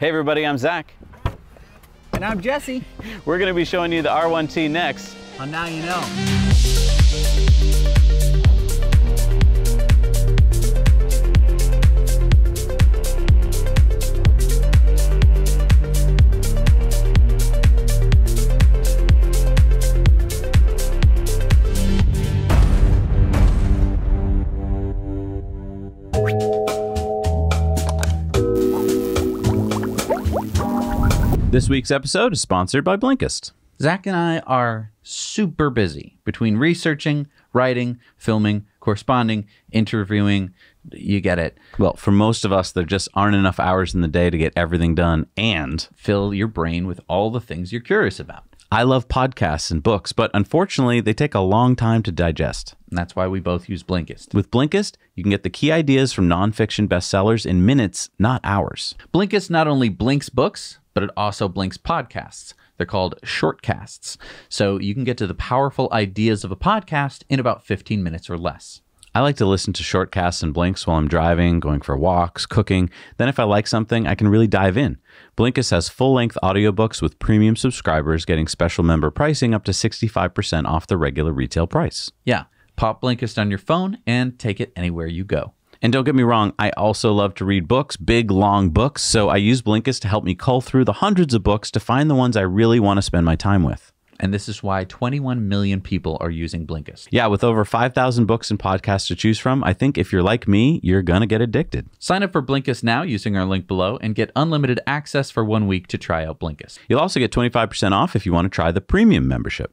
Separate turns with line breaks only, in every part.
Hey everybody, I'm Zac.
And I'm Jesse.
We're gonna be showing you the R1T next.
On Now You Know.
This week's episode is sponsored by Blinkist.
Zac and I are super busy between researching, writing, filming, corresponding, interviewing. You get it.
Well, for most of us, there just aren't enough hours in the day to get everything done. And
Fill your brain with all the things you're curious about.
I love podcasts and books, but unfortunately, they take a long time to digest.
And that's why we both use Blinkist.
With Blinkist, you can get the key ideas from nonfiction bestsellers in minutes, not hours.
Blinkist not only blinks books, but it also blinks podcasts. They're called shortcasts. So you can get to the powerful ideas of a podcast in about 15 minutes or less.
I like to listen to short casts and blinks while I'm driving, going for walks, cooking. Then, if I like something, I can really dive in. Blinkist has full length audiobooks with premium subscribers getting special member pricing up to 65% off the regular retail price.
Yeah, pop Blinkist on your phone and take it anywhere you go.
And don't get me wrong, I also love to read books, big, long books. So I use Blinkist to help me cull through the hundreds of books to find the ones I really want to spend my time with.
And this is why 21 million people are using Blinkist.
Yeah, with over 5,000 books and podcasts to choose from, I think if you're like me, you're going to get addicted.
Sign up for Blinkist now using our link below and get unlimited access for one week to try out Blinkist.
You'll also get 25% off if you want to try the premium membership.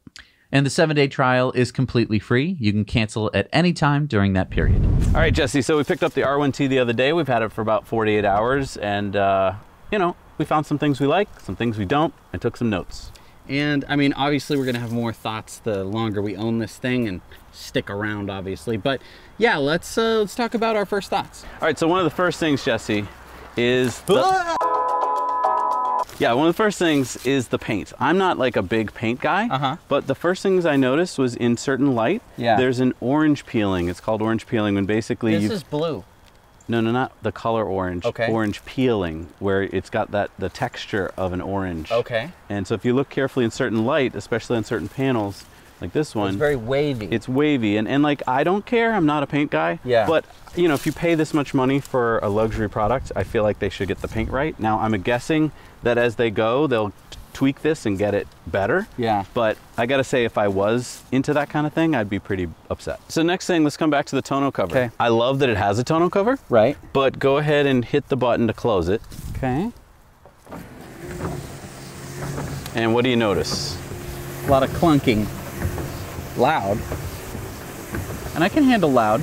And the seven day trial is completely free. You can cancel at any time during that period.
All right, Jesse, so we picked up the R1T the other day. We've had it for about 48 hours, and, uh, you know, we found some things we like, some things we don't, and took some notes.
And I mean, obviously, we're gonna have more thoughts the longer we own this thing and stick around, obviously. But yeah, let's uh, let's talk about our first thoughts.
All right, so one of the first things, Jesse, is the, yeah, one of the first things is the paint. I'm not like a big paint guy,
Uh-huh.
but the first things I noticed was in certain light,
Yeah.
there's an orange peeling. It's called orange peeling when basically
This
you
is blue.
No, no, not the color orange.
Okay.
Orange peeling, where it's got that the texture of an orange.
Okay.
And so if you look carefully in certain light, especially on certain panels, like this one,
It's very wavy.
it's wavy and, and like i don't care i'm not a paint guy
Yeah.
but you know if you pay this much money for a luxury product i feel like they should get the paint right now i'm guessing that as they go they'll tweak this and get it better
Yeah.
but i gotta say if i was into that kind of thing i'd be pretty upset so next thing let's come back to the tonneau cover
Okay.
i love that it has a tonneau cover
right.
but go ahead and hit the button to close it
Okay.
and what do you notice
A lot of clunking. Loud. And I can handle loud.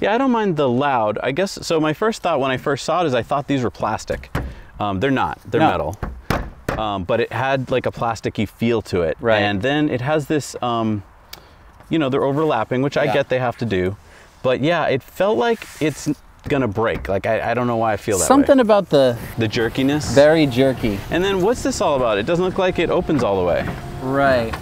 Yeah, I don't mind the loud. I guess so. My first thought when I first saw it is I thought these were plastic. Um, they're not. They're
No.
metal. Um, but it had like a plasticky feel to it.
Right.
And then it has this, um, you know, they're overlapping, which I
Yeah.
get they have to do. But yeah, it felt like it's gonna break. Like I, I don't know why I feel that
Something
way.
about the
The jerkiness.
very jerky.
and then what's this all about? It doesn't look like it opens all the way.
Right.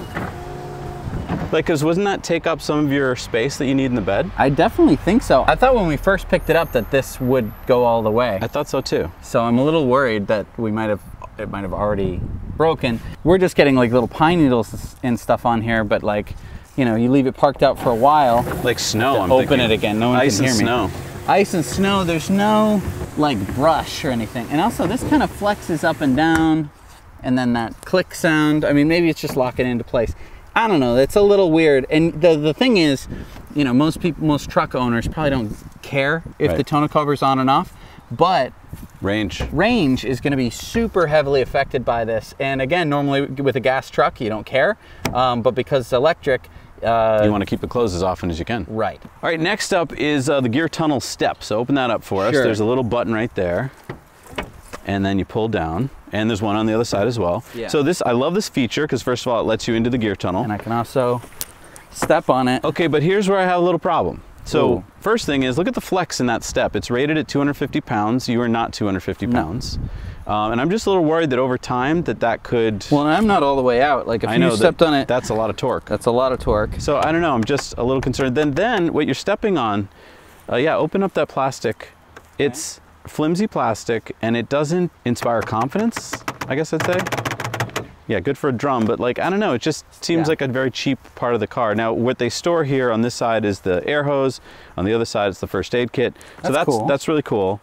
Like, cause wouldn't that take up some of your space that you need in the bed?
I definitely think so. I thought when we first picked it up that this would go all the way.
I thought so too.
So I'm a little worried that we might have it might have already broken. We're just getting like little pine needles and stuff on here, but like, you know, you leave it parked out for a while,
Like snow. I'm
open it again. No one
Ice
can hear me.
Ice and snow.
Ice and snow. There's no like brush or anything. And also, this kind of flexes up and down, and then that click sound. I mean, maybe it's just locking into place. I don't know. It's a little weird. And the the thing is, you know, most people, most truck owners probably don't care if
Right.
the tonneau cover's on and off, but
Range.
range is going to be super heavily affected by this. And again, normally with a gas truck, you don't care, um, but because it's electric, uh,
You want to keep it closed as often as you can.
right?
All right, next up is uh, the gear tunnel step. So open that up for us.
Sure.
There's a little button right there. And then you pull down, and there's one on the other side as well.
Yeah.
So this, I love this feature because first of all, it lets you into the gear tunnel.
And I can also step on it.
Okay, but here's where I have a little problem. So
Ooh.
first thing is, look at the flex in that step. It's rated at 250 pounds. You are not 250 pounds. Um, and I'm just a little worried that over time that that could.
Well, I'm not all the way out. Like if
I
you stepped on it,
That's a lot of torque.
that's a lot of torque.
So I don't know. I'm just a little concerned. Then, then what you're stepping on, uh, yeah, open up that plastic. It's flimsy plastic and it doesn't inspire confidence, I guess I'd say. Yeah, good for a drum, but like, I don't know, it just seems
Yeah.
like a very cheap part of the car. Now, what they store here on this side is the air hose, on the other side is the first aid kit. That's so
That's
that's
cool.
that's really cool.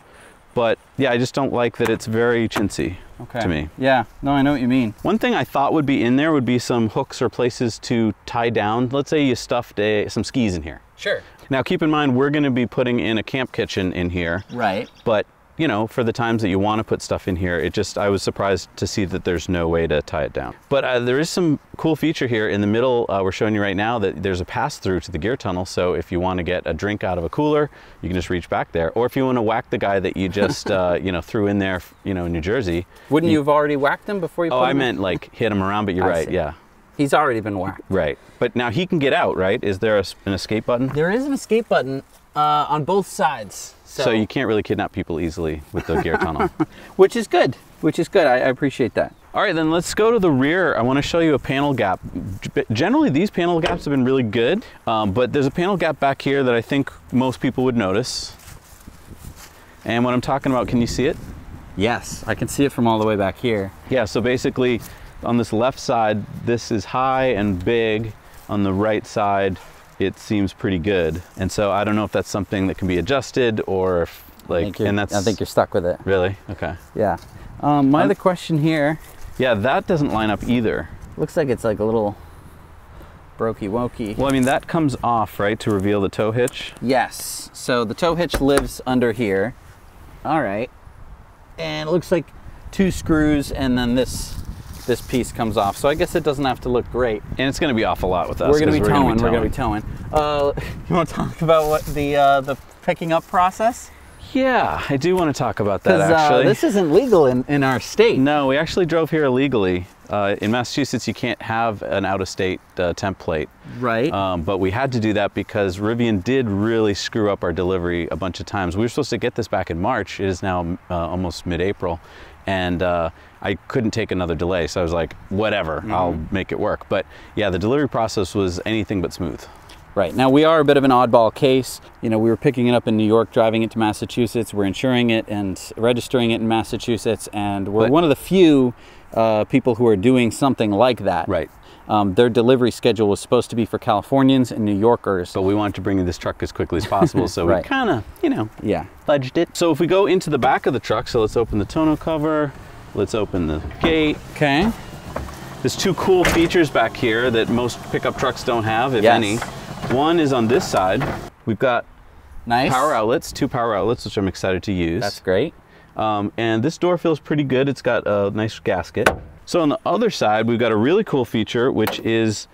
But yeah, I just don't like that it's very chintzy
Okay.
to me.
Yeah. No, I know what you mean.
One thing I thought would be in there would be some hooks or places to tie down. Let's say you stuffed a, some skis in here.
Sure.
Now, keep in mind, we're going to be putting in a camp kitchen in here,
Right.
but you know, for the times that you want to put stuff in here, it just, I was surprised to see that there's no way to tie it down. But uh, there is some cool feature here in the middle. Uh, we're showing you right now that there's a pass through to the gear tunnel. So if you want to get a drink out of a cooler, you can just reach back there. Or if you want to whack the guy that you just, uh, you know, threw in there, you know, in New Jersey.
Wouldn't you have already whacked him before you?
Oh, I
in?
meant like hit him around, but you're
I
right.
see.
Yeah.
He's already been whacked.
Right. But now he can get out, right? Is there a an escape button?
There is an escape button uh, on both sides. So,
So you can't really kidnap people easily with the gear tunnel.
which is good. Which is good. I, I appreciate that.
All right, then let's go to the rear. I want to show you a panel gap. Generally, these panel gaps have been really good, um, but there's a panel gap back here that I think most people would notice. And what I'm talking about, can you see it?
Yes, I can see it from all the way back here.
Yeah, so basically on this left side, this is high and big. On the right side, it seems pretty good. And so I don't know if that's something that can be adjusted or if, like, and that's
I think you're stuck with it.
really okay.
Yeah. Um, my other question here
Yeah, that doesn't line up either.
looks like it's like a little brokey wokey.
Well, I mean, that comes off, right, to reveal the tow hitch.
Yes. So the tow hitch lives under here. All right. And it looks like two screws and then this this piece comes off. So I guess it doesn't have to look great.
And it's going to be off a lot with us.
we're going
to
be towing. We're gonna be towing. Uh, you want to talk about what the uh, the picking up process?
Yeah, I do want to talk about that actually.
uh, this isn't legal in, in our state.
no, we actually drove here illegally. Uh, in Massachusetts, you can't have an out-of-state uh, template,
Right.
um, but we had to do that because Rivian did really screw up our delivery a bunch of times. We were supposed to get this back in March. It is now uh, almost mid-April, and uh, I couldn't take another delay. So I was like, whatever, I'll make it work. But yeah, the delivery process was anything but smooth.
Right. Now we are a bit of an oddball case. You know, we were picking it up in New York, driving it to Massachusetts. We're insuring it and registering it in Massachusetts, and we're
But-
one of the few uh, people who are doing something like that.
Right.
Um, their delivery schedule was supposed to be for Californians and New Yorkers.
But we wanted to bring this truck as quickly as possible, so
Right.
we kind of, you know,
yeah.
fudged it. So if we go into the back of the truck, so let's open the tonneau cover, let's open the gate.
Okay.
There's two cool features back here that most pickup trucks don't have, if
Yes.
any. One is on this side. We've got
Nice.
power outlets, two power outlets, which I'm excited to use.
That's great.
Um, and this door feels pretty good. It's got a nice gasket. So on the other side, we've got a really cool feature, which is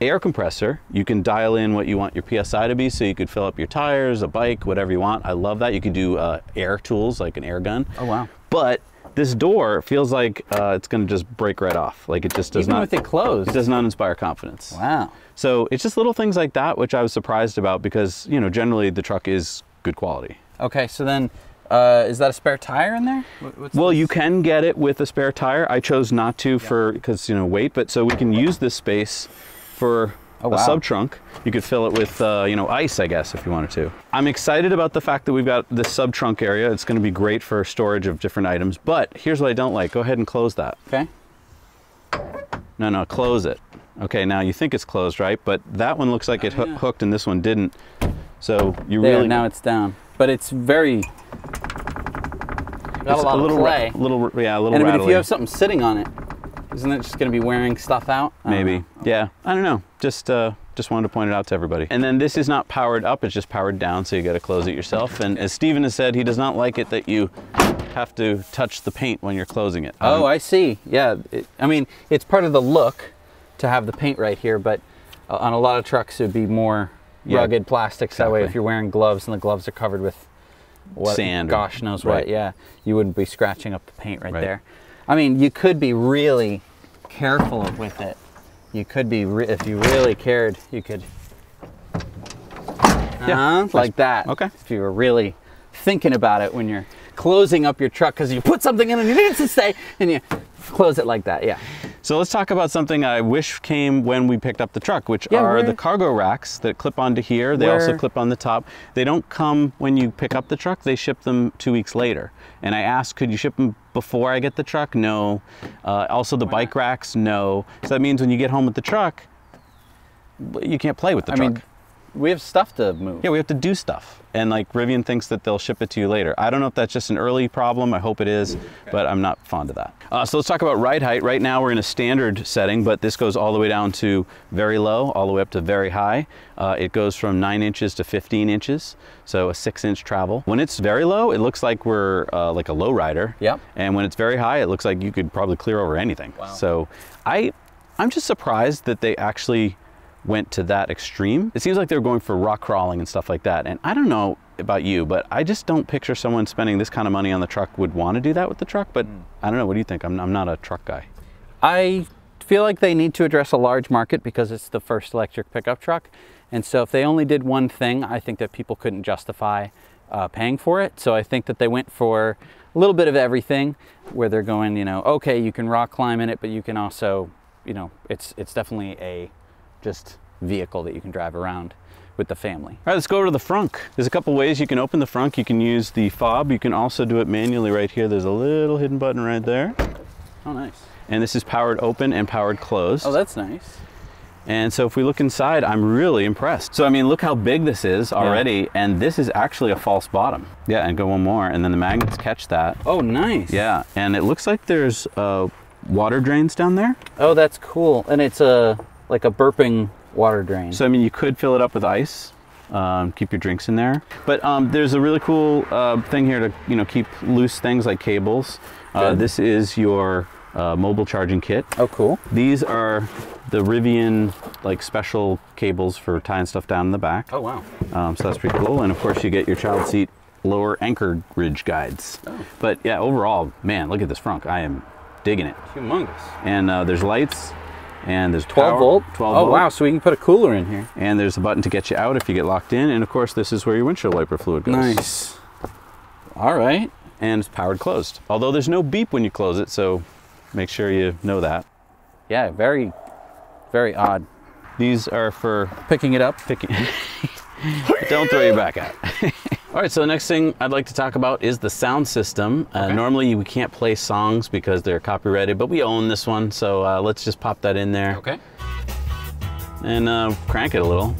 air compressor. You can dial in what you want your PSI to be, so you could fill up your tires, a bike, whatever you want. I love that. You could do uh, air tools like an air gun.
Oh wow.
But this door feels like uh, it's going to just break right off. Like it just does
Even
not.
with it closed.
it does not inspire confidence.
Wow.
So it's just little things like that, which I was surprised about because you know generally the truck is good quality.
Okay. So then, uh, is that a spare tire in there? What's
Well,
this?
you can get it with a spare tire. I chose not to for because you know weight, but so we can use this space for
Oh,
a
wow.
sub trunk. You could fill it with uh, you know ice, I guess, if you wanted to. I'm excited about the fact that we've got this sub trunk area. It's going to be great for storage of different items. But here's what I don't like. Go ahead and close that.
Okay.
No, no, close it. Okay, now you think it's closed, right? But that one looks like it hoo-
yeah.
hooked and this one didn't. So you
There.
really
Now it's down, but it's very. Got
it's
a lot
little
of
ra-
play.
little yeah, a little
And I mean, if you have something sitting on it, isn't it just going to be wearing stuff out?
Maybe.
know.
Yeah. I don't know. Just uh, just wanted to point it out to everybody. And then this is not powered up; it's just powered down, so you got to close it yourself. And as Steven has said, he does not like it that you have to touch the paint when you're closing it.
Oh,
Um,
I see. Yeah. It, I mean, it's part of the look to have the paint right here, but uh, on a lot of trucks, it would be more
Yeah,
rugged plastics. That way, if you're wearing gloves and the gloves are covered with what,
Sand
gosh knows
right.
what, yeah, you wouldn't be scratching up the paint right,
Right.
there. I mean, you could be really careful with it. You could be, if you really cared, you could.
Yeah,
Uh-huh, like that.
Okay.
If you were really thinking about it when you're closing up your truck because you put something in and you need it to stay and you close it like that. Yeah.
So let's talk about something I wish came when we picked up the truck, which
Yeah,
are the cargo racks that clip onto here. They also clip on the top. They don't come when you pick up the truck. They ship them two weeks later. And I asked, could you ship them before I get the truck? No. Uh, also, the bike racks, no. So that means when you get home with the truck, you can't play with the
I
truck.
mean, we have stuff to move.
Yeah, we have to do stuff. And like Rivian thinks that they'll ship it to you later. I don't know if that's just an early problem. I hope it is, but I'm not fond of that. Uh, so let's talk about ride height. Right now we're in a standard setting, but this goes all the way down to very low, all the way up to very high. Uh, it goes from 9 inches to 15 inches, so a 6 inch travel. When it's very low, it looks like we're uh, like a low rider.
Yep.
And when it's very high, it looks like you could probably clear over anything.
Wow.
So I, I'm just surprised that they actually went to that extreme. It seems like they're going for rock crawling and stuff like that. And I don't know about you, but I just don't picture someone spending this kind of money on the truck would want to do that with the truck. But I don't know. What do you think? I'm, I'm not a truck guy.
I feel like they need to address a large market because it's the first electric pickup truck. And so if they only did one thing, I think that people couldn't justify uh, paying for it. So I think that they went for a little bit of everything where they're going, you know, okay, you can rock climb in it, but you can also, you know, it's, it's definitely a just vehicle that you can drive around with the family.
All right, let's go over to the frunk. There's a couple ways you can open the frunk. You can use the fob. You can also do it manually right here. There's a little hidden button right there.
Oh, nice.
And this is powered open and powered closed.
Oh, that's nice.
And so if we look inside, I'm really impressed. So I mean, look how big this is already, and this is actually a false bottom. Yeah, and go one more, and then the magnets catch that.
Oh, nice.
Yeah, and it looks like there's uh, water drains down there.
Oh, that's cool. And it's a like a burping water drain.
So I mean, you could fill it up with ice, um, keep your drinks in there. But um, there's a really cool uh, thing here to you know keep loose things like cables. Uh, this is your uh, mobile charging kit.
oh, cool.
These are the Rivian like special cables for tying stuff down in the back.
Oh, wow.
Um, so that's pretty cool. And of course, you get your child seat lower anchor ridge guides.
Oh.
But yeah, overall, man, look at this frunk. I am digging it.
Humongous.
And uh, there's lights, and there's
12
power-
volt.
12
oh
volt.
wow! So we can put a cooler in here.
And there's a button to get you out if you get locked in. And of course, this is where your windshield wiper fluid goes. Nice.
All right.
And it's powered closed. Although there's no beep when you close it, so make sure you know that.
Yeah. Very, very odd.
These are for
Picking it up.
picking. Don't throw your back out. All right, so the next thing I'd like to talk about is the sound system. Uh, normally we can't play songs because they're copyrighted, but we own this one, so uh, let's just pop that in there
Okay.
and uh, crank it a little.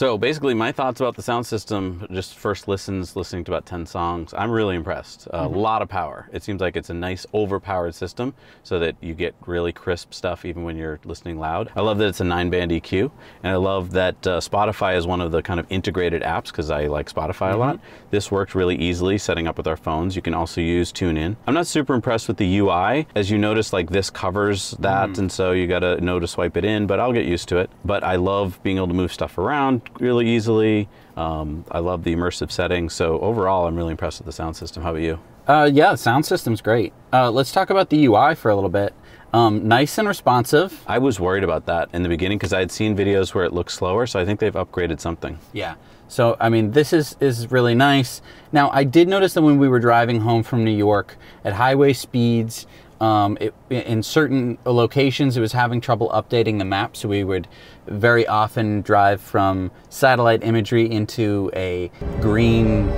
So basically, my thoughts about the sound system, just first listens, listening to about 10 songs, I'm really impressed. A mm-hmm. lot of power. It seems like it's a nice overpowered system so that you get really crisp stuff even when you're listening loud. I love that it's a nine band EQ, and I love that uh, Spotify is one of the kind of integrated apps because I like Spotify a lot. Mm-hmm. This worked really easily setting up with our phones. You can also use TuneIn. I'm not super impressed with the UI. As you notice, like this covers that, mm-hmm. and so you got to know to swipe it in, but I'll get used to it. But I love being able to move stuff around really easily. Um, I love the immersive setting. So overall, I'm really impressed with the sound system. How about you?
Uh, yeah, the sound system's great. Uh, let's talk about the UI for a little bit. Um, nice and responsive.
I was worried about that in the beginning because I had seen videos where it looks slower. So I think they've upgraded something.
Yeah. So I mean, this is is really nice. Now, I did notice that when we were driving home from New York at highway speeds, um, it, in certain locations, it was having trouble updating the map. So we would very often drive from satellite imagery into a green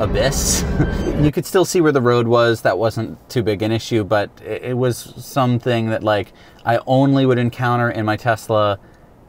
abyss. you could still see where the road was. That wasn't too big an issue, but it, it was something that like I only would encounter in my Tesla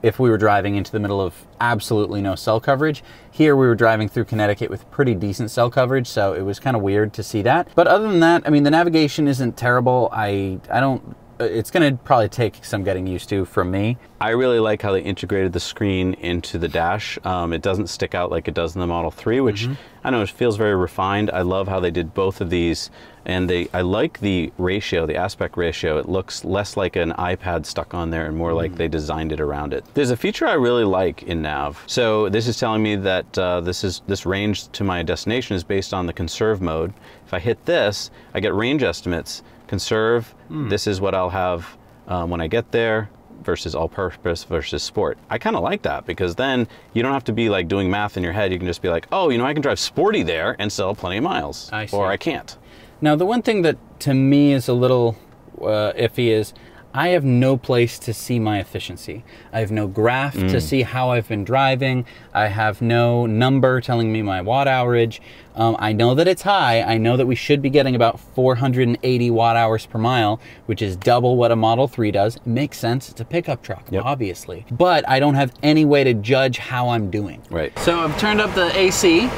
if we were driving into the middle of absolutely no cell coverage. Here we were driving through Connecticut with pretty decent cell coverage, so it was kind of weird to see that. But other than that, I mean the navigation isn't terrible. I I don't it's going to probably take some getting used to from me.
I really like how they integrated the screen into the dash. Um, it doesn't stick out like it does in the Model 3, which I know it feels very refined. I love how they did both of these, and they I like the ratio, the aspect ratio. It looks less like an iPad stuck on there and more like they designed it around it. There's a feature I really like in Nav. So this is telling me that uh, this is this range to my destination is based on the conserve mode. If I hit this, I get range estimates. Conserve. This is what I'll have um, when I get there versus all purpose versus sport. I kind of like that because then you don't have to be like doing math in your head. You can just be like, oh, you know, I can drive sporty there and have plenty of miles.
I.
Or I can't.
Now, the one thing that to me is a little uh, iffy is I have no place to see my efficiency. I have no graph to see how I've been driving. I have no number telling me my watt hourage. Um, I know that it's high. I know that we should be getting about 480 watt hours per mile, which is double what a Model 3 does. It makes sense. It's a pickup truck,
Yep.
obviously. But I don't have any way to judge how I'm doing.
Right.
So I've turned up the AC.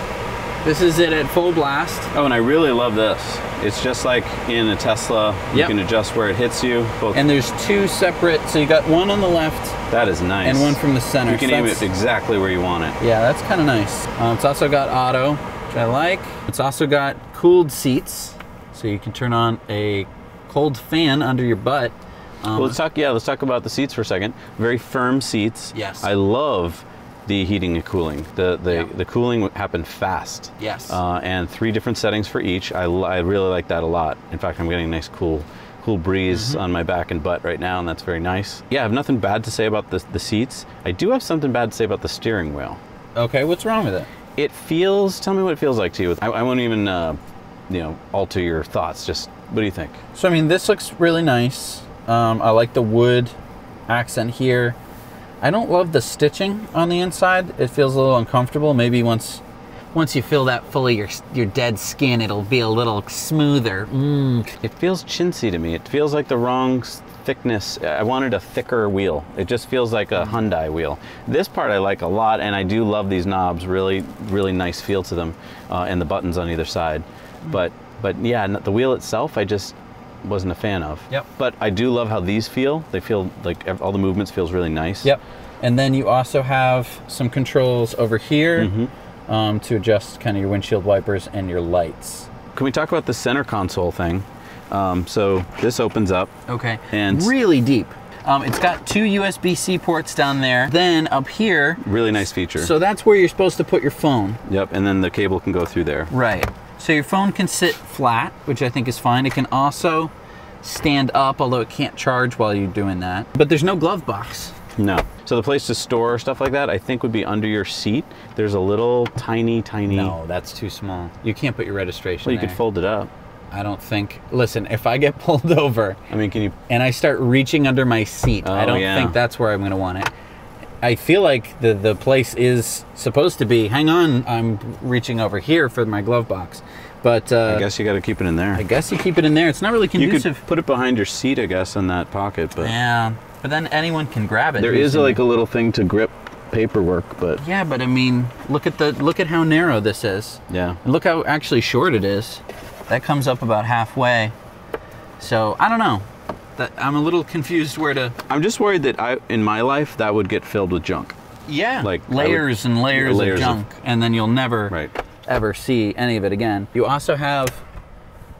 This is it at full blast.
Oh, and I really love this. It's just like in a Tesla. You
Yep.
can adjust where it hits you. Both.
And there's two separate, so you got one on the left
that is nice.
and one from the center.
You can
so
aim it exactly where you want it.
Yeah, that's kind of nice. Um, it's also got auto, which I like. It's also got cooled seats, so you can turn on a cold fan under your butt. Um,
Well, let's talk. Yeah, let's talk about the seats for a second. Very firm seats.
Yes.
I love the heating and cooling. The the,
Yeah.
the cooling happened fast.
Yes.
Uh, and three different settings for each. I, I really like that a lot. In fact, I'm getting a nice cool cool breeze
Mm-hmm.
on my back and butt right now, and that's very nice. Yeah, I have nothing bad to say about the the seats. I do have something bad to say about the steering wheel.
okay, what's wrong with it?
It feels. Tell me what it feels like to you. I, I won't even, uh, you know, alter your thoughts. Just what do you think?
So I mean, this looks really nice. Um, I like the wood accent here. I don't love the stitching on the inside. It feels a little uncomfortable. Maybe once once you feel that full of your your dead skin, it'll be a little smoother. Mm.
It feels chintzy to me. It feels like the wrong thickness. I wanted a thicker wheel. It just feels like a Hyundai wheel. This part I like a lot, and I do love these knobs. Really, really nice feel to them, uh, and the buttons on either side. But, but yeah, the wheel itself, I just wasn't a fan of.
Yep.
But I do love how these feel. They feel like all the movements feels really nice.
Yep. And then you also have some controls over here
Mm-hmm.
um, to adjust kind of your windshield wipers and your lights.
Can we talk about the center console thing? Um, so this opens up.
Okay.
And-
really deep. Um, it's got two USB-C ports down there. Then up here,
Really nice feature.
so that's where you're supposed to put your phone.
yep. And then the cable can go through there.
Right. So your phone can sit flat, which I think is fine. It can also stand up, although it can't charge while you're doing that. But there's no glove box.
No. So the place to store stuff like that, I think, would be under your seat. There's a little tiny, tiny.
No, that's too small. You can't put your registration
Well, you
there.
could fold it up.
I don't think. Listen, if I get pulled over
I mean, can you?
and I start reaching under my seat,
Oh, I
don't
yeah.
think that's where I'm going to want it. I feel like the the place is supposed to be. Hang on, I'm reaching over here for my glove box, but uh,
I guess you got to keep it in there.
I guess you keep it in there. It's not really conducive.
you could put it behind your seat, I guess, in that pocket. But
yeah, but then anyone can grab it.
There is
in
like a little thing to grip paperwork. But
Yeah, but I mean, look at the look at how narrow this is.
yeah,
And look how actually short it is. That comes up about halfway. So I don't know. That I'm a little confused where to.
I'm just worried that I, in my life, that would get filled with junk.
Yeah,
Like, I would-
layers and layers,
layers
of
of-
junk, and then you'll never
Right.
ever see any of it again. You also have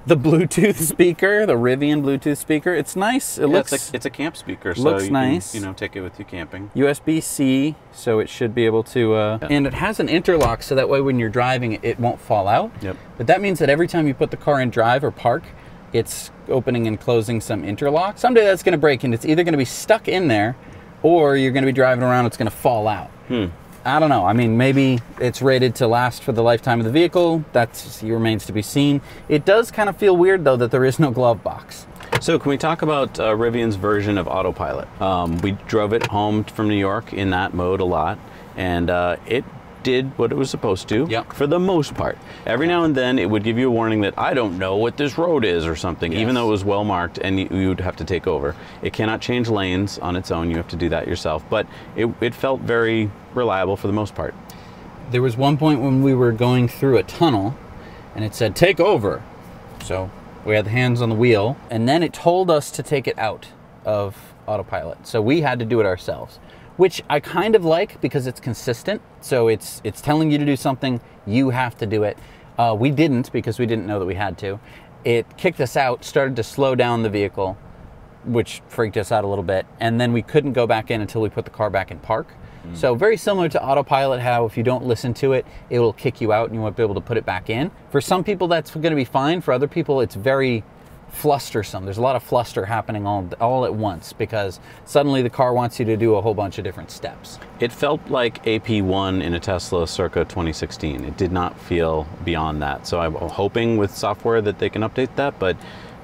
the Bluetooth speaker, the Rivian Bluetooth speaker. It's nice. It
Yeah,
looks
it's, a, it's a camp speaker, so
looks
you
nice.
Can, you know, take it with you camping.
USB C, so it should be able to. Uh,
Yeah.
And it has an interlock, so that way when you're driving, it- it won't fall out.
Yep.
But that means that every time you put the car in drive or park, it's opening and closing some interlock. Someday that's going to break, and it's either going to be stuck in there, or you're going to be driving around, it's going to fall out.
Hmm.
I don't know. I mean, maybe it's rated to last for the lifetime of the vehicle. That remains to be seen. It does kind of feel weird, though, that there is no glove box.
So, can we talk about uh, Rivian's version of autopilot? Um, we drove it home from New York in that mode a lot, and uh, it did what it was supposed to
Yep.
for the most part. Every now and then, it would give you a warning that I don't know what this road is or something,
Yes.
even though it was well marked and you, would have to take over. It cannot change lanes on its own, you have to do that yourself, but it, it felt very reliable for the most part.
There was one point when we were going through a tunnel and it said, take over. So We had the hands on the wheel, and then it told us to take it out of autopilot. So we had to do it ourselves, which I kind of like because it's consistent. So it's it's telling you to do something, you have to do it. Uh, we didn't because we didn't know that we had to. It kicked us out, started to slow down the vehicle, which freaked us out a little bit. And then we couldn't go back in until we put the car back in park. So very similar to autopilot, how if you don't listen to it, it will kick you out and you won't be able to put it back in. For some people, that's going to be fine. For other people, it's very flustersome. There's a lot of fluster happening all all at once because suddenly the car wants you to do a whole bunch of different steps.
It felt like AP1 in a Tesla circa 2016. It did not feel beyond that. So I'm hoping with software that they can update that, but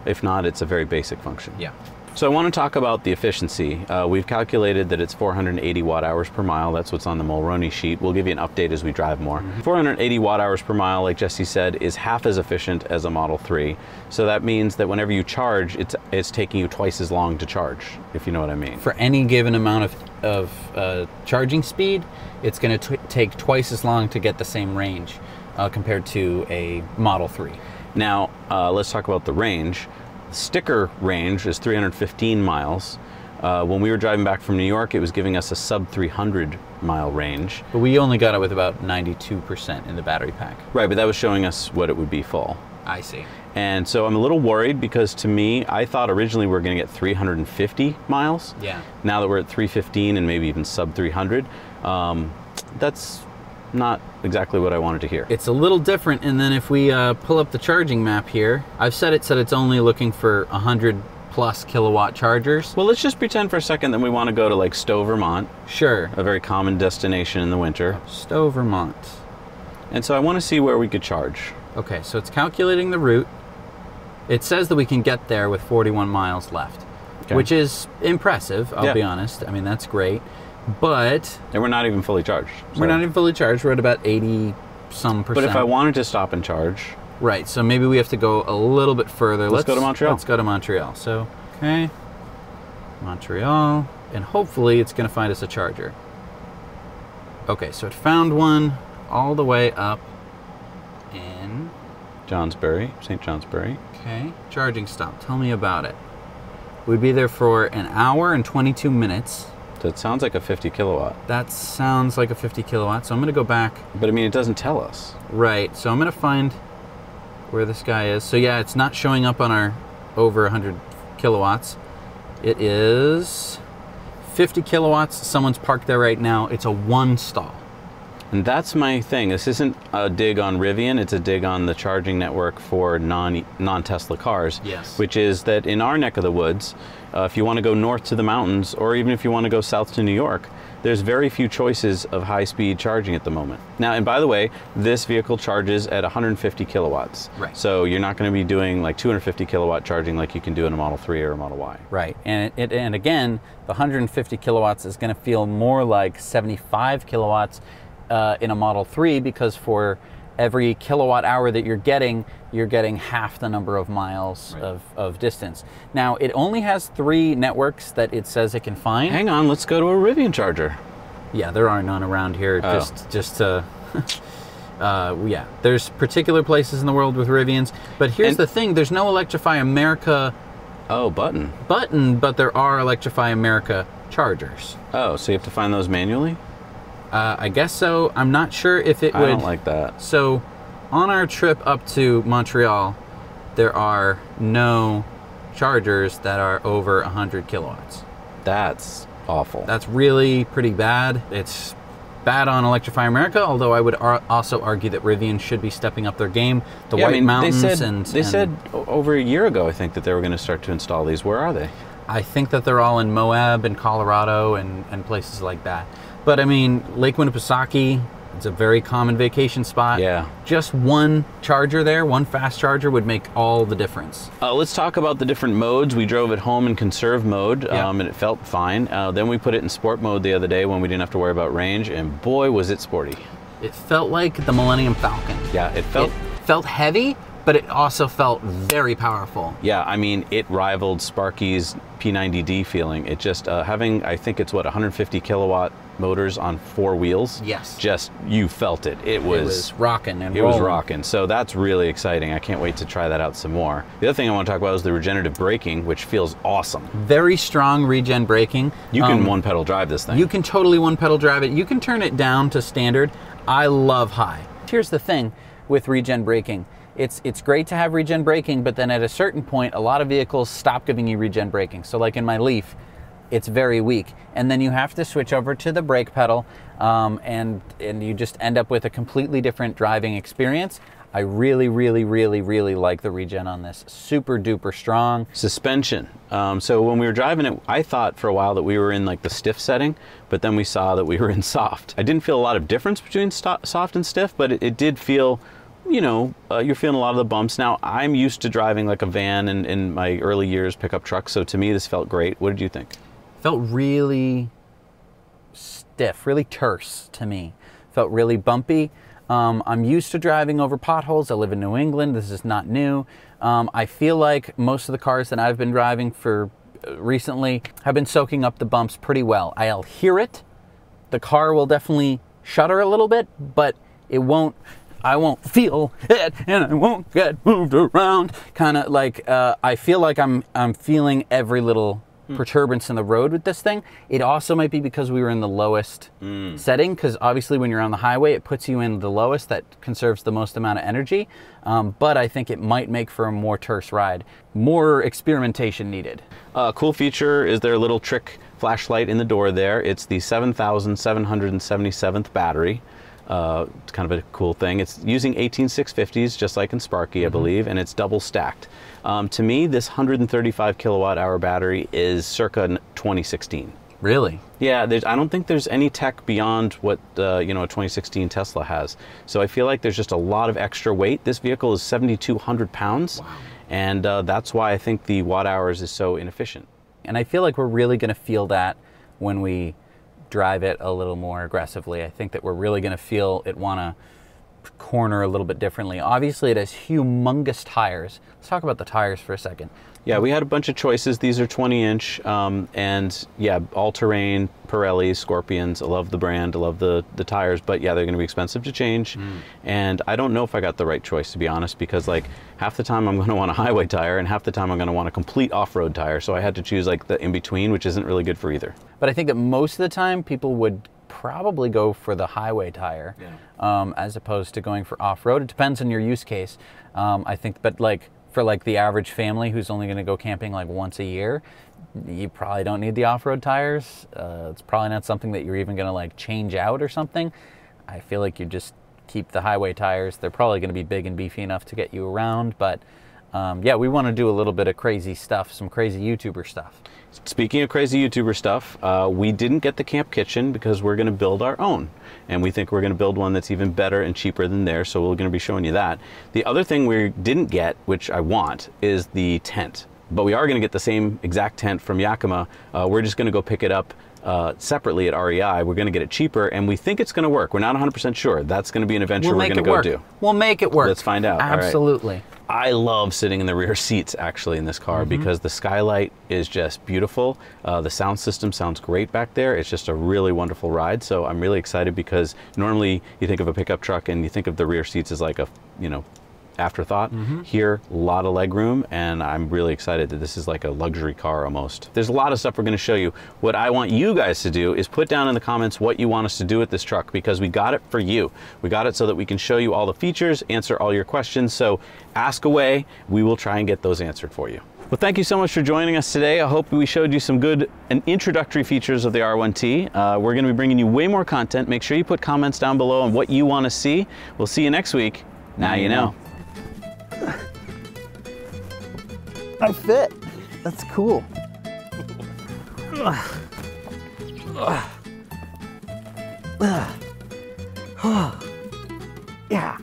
if not, it's a very basic function.
Yeah.
So I want to talk about the efficiency. Uh, we've calculated that it's 480 watt hours per mile. That's what's on the Monroney sheet. We'll give you an update as we drive more. 480 watt hours per mile, like Jesse said, is half as efficient as a Model 3. So that means that whenever you charge, it's it's taking you twice as long to charge, if you know what I mean.
For any given amount of of uh, charging speed, it's going to take twice as long to get the same range uh, compared to a Model 3.
Now, uh, let's talk about the range. Sticker range is 315 miles. Uh, when we were driving back from New York, it was giving us a sub 300 mile range.
But we only got it with about 92% in the battery pack.
Right, but that was showing us what it would be full.
I see.
And so I'm a little worried because to me, I thought originally we were going to get 350 miles.
Yeah.
Now that we're at 315 and maybe even sub 300, um, that's not exactly what I wanted to hear.
It's a little different, and then if we uh, pull up the charging map here, I've set it so it's only looking for 100 plus kilowatt chargers.
well, let's just pretend for a second that we want to go to like Stowe, Vermont,
Sure.
a very common destination in the winter.
Stowe, Vermont.
And so I want to see where we could charge.
Okay, so it's calculating the route. It says that we can get there with 41 miles left,
Okay.
which is impressive, I'll
Yeah.
be honest. I mean, that's great. But
And we're not even fully charged.
we're not even fully charged. We're at about 80 some percent.
But if I wanted to stop and charge,
Right, so maybe we have to go a little bit further.
Let's go to Montreal.
Let's go to Montreal. So, okay. Montreal. And hopefully it's going to find us a charger. Okay, so it found one all the way up in.
Johnsbury, St. Johnsbury.
Okay, charging stop. Tell me about it. We'd be there for an hour and 22 minutes.
That sounds like a 50 kilowatt.
That sounds like a 50 kilowatt. So I'm going to go back
But I mean, it doesn't tell us.
Right. So I'm gonna find where this guy is. So yeah, it's not showing up on our over 100 kilowatts. It is 50 kilowatts. Someone's parked there right now. It's a one stall.
And that's my thing. This isn't a dig on Rivian, it's a dig on the charging network for non non Tesla cars.
Yes.
Which is that in our neck of the woods, uh, if you want to go north to the mountains, or even if you want to go south to New York, there's very few choices of high speed charging at the moment. Now, and by the way, this vehicle charges at 150 kilowatts.
Right.
So you're not going to be doing like 250 kilowatt charging like you can do in a Model 3 or a Model Y.
Right. And it, and again, the 150 kilowatts is gonna feel more like 75 kilowatts uh, in a Model 3 because for every kilowatt hour that you're getting, you're getting half the number of miles of, of distance. Now, it only has three networks that it says it can find.
Hang on, let's go to a Rivian charger.
Yeah, there are none around here.
Oh.
Just, just to, uh, yeah. There's particular places in the world with Rivians, but here's
And-
the thing: there's no Electrify America
Oh, button.
button, but there are Electrify America chargers.
Oh, so you have to find those manually?
Uh, I guess so. I'm not sure if it
I
would.
don't like that.
So, on our trip up to Montreal, there are no chargers that are over 100 kilowatts.
That's awful.
That's really pretty bad. It's bad on Electrify America, although I would ar- also argue that Rivian should be stepping up their game. The
Yeah, I
White
mean,
Mountains
they said,
and
they
and
said over a year ago, I think that they were going to start to install these. Where are they?
I think that they're all in Moab and Colorado and, and places like that. But I mean, Lake Winnipesaukee, it's a very common vacation spot.
Yeah.
Just one charger there, one fast charger would make all the difference.
Uh, let's talk about the different modes. We drove it home in conserve mode,
Yeah.
um, and it felt fine. Uh, then we put it in sport mode the other day when we didn't have to worry about range, and boy, was it sporty.
It felt like the Millennium Falcon.
Yeah, it felt.
it felt heavy, but it also felt very powerful.
Yeah, I mean, it rivaled Sparky's P90D feeling. It just uh, having, I think it's what 150 kilowatt motors on four wheels.
Yes.
Just you felt it. It was.
It was rocking and
It was rocking. So that's really exciting. I can't wait to try that out some more. The other thing I want to talk about is the regenerative braking, which feels awesome.
Very strong regen braking.
You can
Um,
one pedal drive this thing.
You can totally one pedal drive it. You can turn it down to standard. I love high. Here's the thing with regen braking. It's it's great to have regen braking, but then at a certain point, a lot of vehicles stop giving you regen braking. So like in my Leaf, it's very weak, and then you have to switch over to the brake pedal, um, and and you just end up with a completely different driving experience. I really, really, really, really like the regen on this. Super duper strong.
suspension. Um, so when we were driving it, I thought for a while that we were in like the stiff setting, but then we saw that we were in soft. I didn't feel a lot of difference between soft and stiff, but it, it did feel, you know, uh, you're feeling a lot of the bumps. Now I'm used to driving like a van in, in my early years pickup truck, so to me this felt great. What did you think?
felt really stiff, really terse to me. Felt really bumpy. Um, I'm used to driving over potholes. I live in New England. This is not new. Um, I feel like most of the cars that I've been driving for uh, recently have been soaking up the bumps pretty well. I'll hear it. The car will definitely shudder a little bit, but it won't. I won't feel it, and I won't get moved around. Kind of like uh, I feel like I'm I'm feeling every little perturbance in the road with this thing. It also might be because we were in the lowest setting, because obviously when you're on the highway, it puts you in the lowest that conserves the most amount of energy. Um, but I think it might make for a more terse ride. More experimentation needed.
Uh, cool feature is their little trick flashlight in the door there. It's the 7777th battery. Uh, it's kind of a cool thing. It's using 18650s, just like in Sparky, I believe, and it's double stacked. Um, to me, this 135 kilowatt hour battery is circa 2016.
Really?
Yeah, there's, I don't think there's any tech beyond what uh, you know a 2016 Tesla has. So I feel like there's just a lot of extra weight. This vehicle is 7,200 pounds, and uh, that's why I think the watt hours is so inefficient.
And I feel like we're really going to feel that when we drive it a little more aggressively. I think that we're really going to feel it want to corner a little bit differently. Obviously, it has humongous tires. Let's talk about the tires for a second.
Yeah, we had a bunch of choices. These are 20 inch, um, and yeah, all terrain, Pirelli, Scorpions. I love the brand, I love the, the tires, but yeah, they're going to be expensive to change. And I don't know if I got the right choice, to be honest, because like half the time I'm going to want a highway tire, and half the time I'm going to want a complete off road tire. So I had to choose like the in between, which isn't really good for either.
But I think that most of the time people would probably go for the highway tire um, as opposed to going for off road. It depends on your use case. Um, I think, but like for like the average family who's only going to go camping like once a year, you probably don't need the off road tires. Uh, it's probably not something that you're even going to like change out or something. I feel like you just keep the highway tires. They're probably going to be big and beefy enough to get you around, but. Um, yeah, we want to do a little bit of crazy stuff, some crazy YouTuber stuff.
Speaking of crazy YouTuber stuff, uh, we didn't get the camp kitchen because we're going to build our own. And we think we're going to build one that's even better and cheaper than theirs, so we're going to be showing you that. The other thing we didn't get, which I want, is the tent. But we are going to get the same exact tent from Yakima. Uh, we're just going to go pick it up uh, separately at REI. We're going to get it cheaper, and we think it's going to work. We're not 100% sure. That's going to be an adventure
We'll
we're going to go
work.
do.
We'll make it work.
Let's find out. Right. I love sitting in the rear seats actually in this car because the skylight is just beautiful. Uh, the sound system sounds great back there. It's just a really wonderful ride. So I'm really excited because normally you think of a pickup truck and you think of the rear seats as like a, you know, afterthought. Here, a lot of leg room, and I'm really excited that this is like a luxury car almost. There's a lot of stuff we're going to show you. What I want you guys to do is put down in the comments what you want us to do with this truck because we got it for you. We got it so that we can show you all the features, answer all your questions. So ask away. We will try and get those answered for you. Well, thank you so much for joining us today. I hope we showed you some good and introductory features of the R1T. Uh, we're going to be bringing you way more content. Make sure you put comments down below on what you want to see. We'll see you next week. Now you know.
I fit. That's cool. yeah. Yeah.